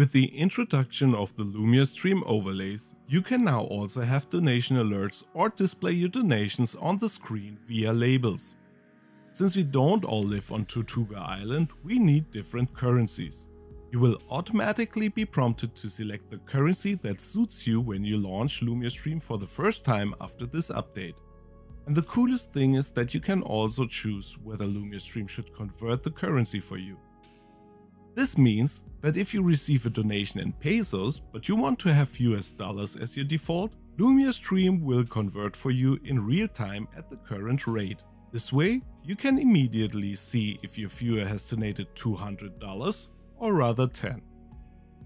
With the introduction of the Lumia Stream overlays, you can now also have donation alerts or display your donations on the screen via labels. Since we don't all live on Tortuga Island, we need different currencies. You will automatically be prompted to select the currency that suits you when you launch Lumia Stream for the first time after this update. And the coolest thing is that you can also choose whether Lumia Stream should convert the currency for you. This means that if you receive a donation in pesos but you want to have US dollars as your default, Lumia Stream will convert for you in real time at the current rate. This way, you can immediately see if your viewer has donated $200 or rather 10.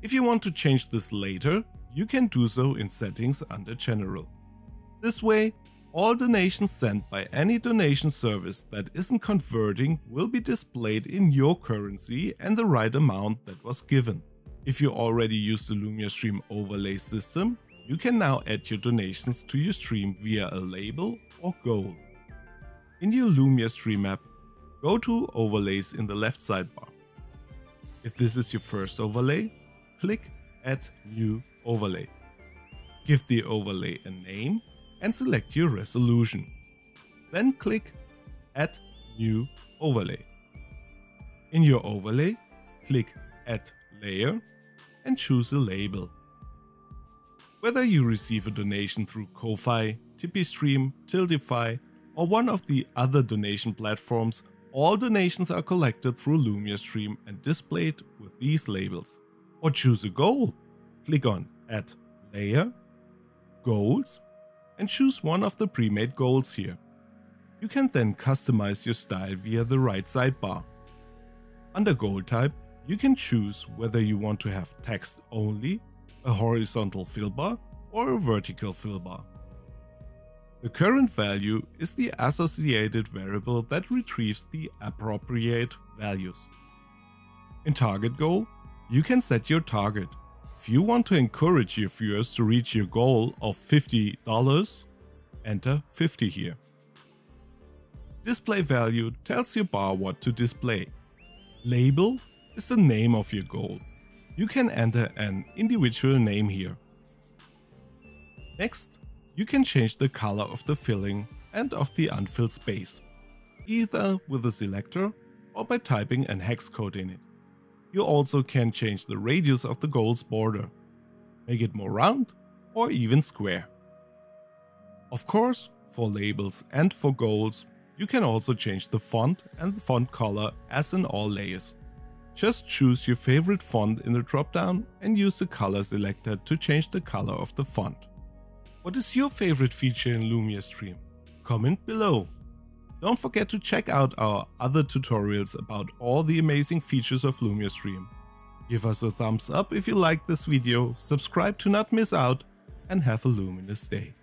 If you want to change this later, you can do so in settings under general. This way, all donations sent by any donation service that isn't converting will be displayed in your currency and the right amount that was given. If you already use the Lumia Stream overlay system, you can now add your donations to your stream via a label or goal. In your Lumia Stream app, go to Overlays in the left sidebar. If this is your first overlay, click Add New Overlay. Give the overlay a name and select your resolution. Then click Add New Overlay. In your overlay, click Add Layer and choose a label. Whether you receive a donation through Ko-Fi, TipeeStream, Tiltify or one of the other donation platforms, all donations are collected through Lumia Stream and displayed with these labels. Or choose a goal. Click on Add Layer, Goals and choose one of the pre-made goals here. You can then customize your style via the right sidebar. Under goal type, you can choose whether you want to have text only, a horizontal fill bar, or a vertical fill bar. The current value is the associated variable that retrieves the appropriate values. In target goal, you can set your target if you want to encourage your viewers to reach your goal of $50, enter 50 here. Display value tells your bar what to display. Label is the name of your goal. You can enter an individual name here. Next, you can change the color of the filling and of the unfilled space, either with a selector or by typing an hex code in it you also can change the radius of the goal's border, make it more round or even square. Of course, for labels and for goals, you can also change the font and the font color as in all layers. Just choose your favorite font in the dropdown and use the color selector to change the color of the font. What is your favorite feature in Lumia Stream? Comment below. Don't forget to check out our other tutorials about all the amazing features of Lumia Stream. Give us a thumbs up if you liked this video, subscribe to not miss out, and have a luminous day.